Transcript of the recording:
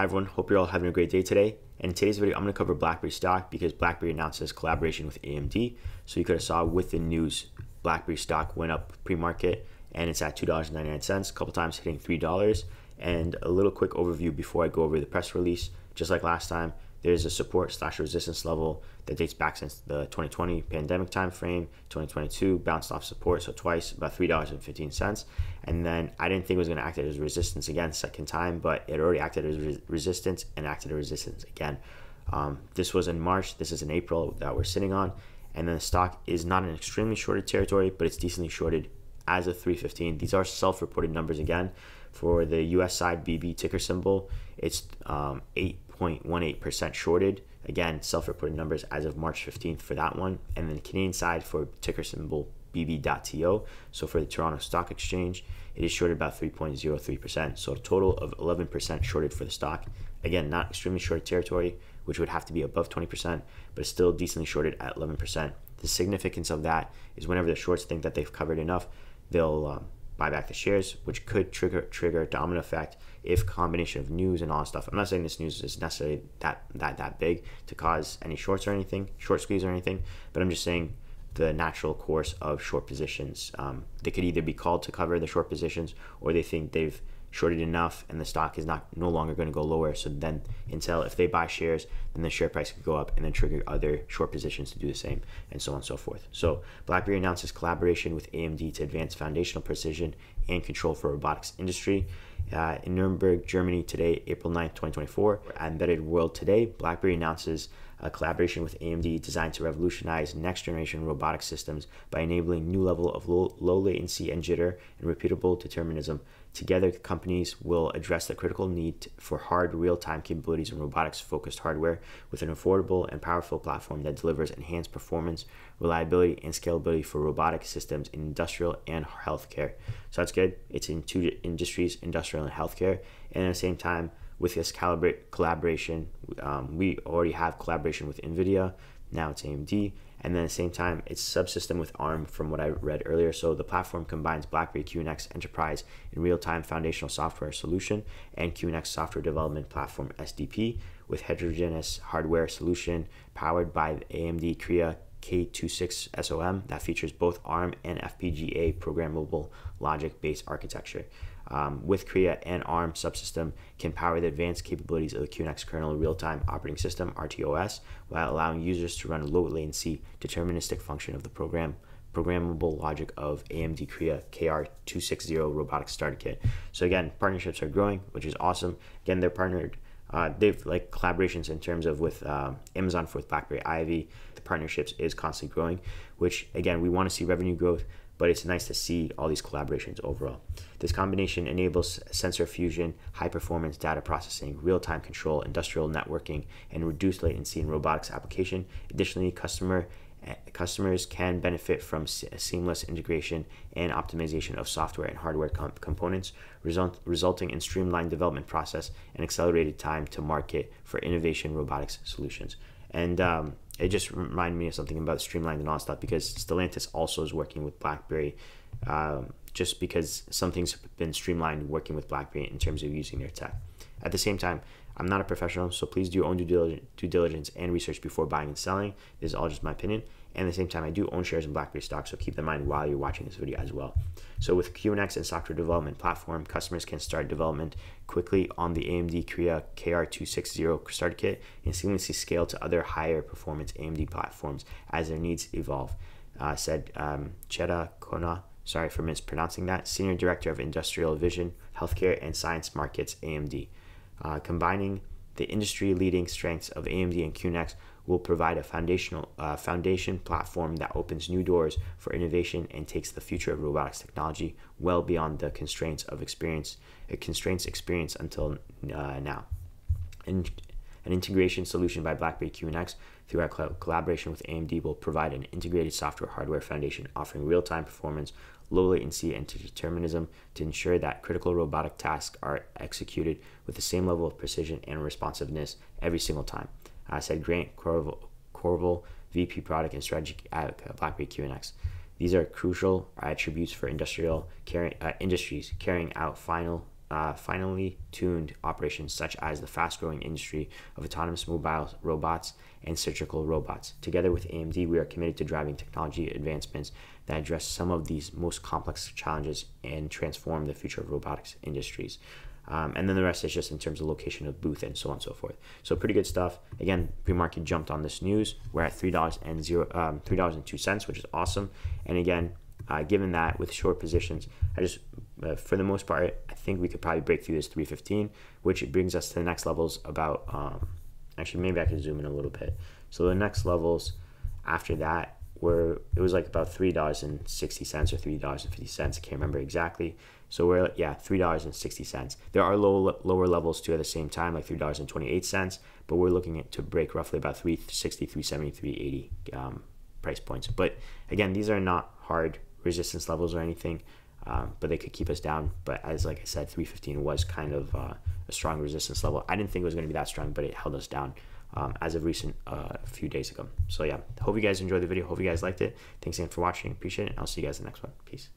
Hi everyone, hope you're all having a great day today. And In today's video, I'm going to cover BlackBerry stock because BlackBerry announces collaboration with AMD. So you could have saw with the news, BlackBerry stock went up pre-market and it's at $2.99, a couple times hitting $3. And a little quick overview before I go over the press release. Just like last time, there's a support slash resistance level that dates back since the 2020 pandemic timeframe. 2022 bounced off support, so twice, about three dollars and fifteen cents. And then I didn't think it was going to act as resistance again second time, but it already acted as re- resistance and acted as resistance again. Um, this was in March. This is in April that we're sitting on, and then the stock is not an extremely shorted territory, but it's decently shorted as of 315. These are self-reported numbers again. For the U.S. side, BB ticker symbol, it's um, 8.18% shorted. Again, self-reported numbers as of March 15th for that one. And then the Canadian side for ticker symbol BB.TO. So for the Toronto Stock Exchange, it is shorted about 3.03%. So a total of 11% shorted for the stock. Again, not extremely short territory, which would have to be above 20%, but still decently shorted at 11%. The significance of that is whenever the shorts think that they've covered enough, they'll um, buy back the shares, which could trigger trigger domino effect if combination of news and all stuff. I'm not saying this news is necessarily that that that big to cause any shorts or anything, short squeeze or anything, but I'm just saying the natural course of short positions. Um, they could either be called to cover the short positions, or they think they've shorted enough and the stock is not no longer going to go lower. So then Intel, if they buy shares, then the share price could go up and then trigger other short positions to do the same and so on and so forth. So BlackBerry announces collaboration with AMD to advance foundational precision and control for robotics industry. Uh, in Nuremberg, Germany today, April 9th, 2024. At Embedded World today, BlackBerry announces a collaboration with AMD designed to revolutionize next generation robotic systems by enabling new level of low, low latency and jitter and repeatable determinism Together, companies will address the critical need for hard real time capabilities in robotics focused hardware with an affordable and powerful platform that delivers enhanced performance, reliability, and scalability for robotic systems in industrial and healthcare. So that's good. It's in two industries, industrial and healthcare. And at the same time, with this collaboration, um, we already have collaboration with NVIDIA. Now it's AMD and then at the same time it's subsystem with ARM from what I read earlier. So the platform combines BlackBerry QNX Enterprise in real-time foundational software solution and QNX software development platform SDP with heterogeneous hardware solution powered by the AMD Kria K26 SOM that features both ARM and FPGA programmable logic based architecture um, with Kria and ARM subsystem can power the advanced capabilities of the QNX kernel real-time operating system (RTOS) while allowing users to run low latency deterministic function of the program programmable logic of AMD Kria KR260 robotics starter kit. So again, partnerships are growing, which is awesome. Again, they're partnered. Uh, they've like collaborations in terms of with um, Amazon for with BlackBerry Ivy. The partnerships is constantly growing, which again we want to see revenue growth but it's nice to see all these collaborations overall. This combination enables sensor fusion, high performance data processing, real time control, industrial networking, and reduced latency in robotics application. Additionally, customer eh, customers can benefit from seamless integration and optimization of software and hardware comp components, result resulting in streamlined development process and accelerated time to market for innovation robotics solutions. And um, it just reminded me of something about streamlined and all stuff because Stellantis also is working with BlackBerry. Um, just because some things have been streamlined working with BlackBerry in terms of using their tech. At the same time, I'm not a professional, so please do your own due diligence and research before buying and selling. This is all just my opinion. And at the same time, I do own shares in BlackBerry stock, so keep that in mind while you're watching this video as well. So with QNX and software development platform, customers can start development quickly on the AMD Kria KR260 starter kit and seamlessly scale to other higher performance AMD platforms as their needs evolve. Uh, said um, Cheta Khona, sorry for mispronouncing that, Senior Director of Industrial Vision, Healthcare and Science Markets, AMD. Uh, combining the industry-leading strengths of AMD and QNX will provide a foundational uh, foundation platform that opens new doors for innovation and takes the future of robotics technology well beyond the constraints of experience, uh, constraints experience until uh, now. And an integration solution by BlackBerry QNX through our collaboration with AMD will provide an integrated software hardware foundation offering real-time performance, low latency, and determinism to ensure that critical robotic tasks are executed with the same level of precision and responsiveness every single time. I said Grant Courville, VP Product and Strategy at BlackBerry QNX. These are crucial attributes for industrial uh, industries carrying out final uh, finally tuned operations such as the fast growing industry of autonomous mobile robots and surgical robots. Together with AMD, we are committed to driving technology advancements that address some of these most complex challenges and transform the future of robotics industries. Um, and then the rest is just in terms of location of booth and so on and so forth. So pretty good stuff. Again, pre-market jumped on this news. We're at three dollars and zero, um, three dollars and two cents, which is awesome. And again, uh, given that with short positions, I just, uh, for the most part, I think we could probably break through this 315, which brings us to the next levels about. Um, actually, maybe I can zoom in a little bit. So the next levels after that were it was like about three dollars and sixty cents or three dollars and fifty cents. I can't remember exactly. So we're yeah three dollars and sixty cents. There are low lower levels too at the same time, like three dollars and twenty eight cents. But we're looking at to break roughly about 360, 370, 380 um, price points. But again, these are not hard resistance levels or anything. Um, but they could keep us down. But as like I said, 315 was kind of uh, a strong resistance level. I didn't think it was going to be that strong, but it held us down um, as of recent a uh, few days ago. So yeah, hope you guys enjoyed the video. Hope you guys liked it. Thanks again for watching. Appreciate it. I'll see you guys in the next one. Peace.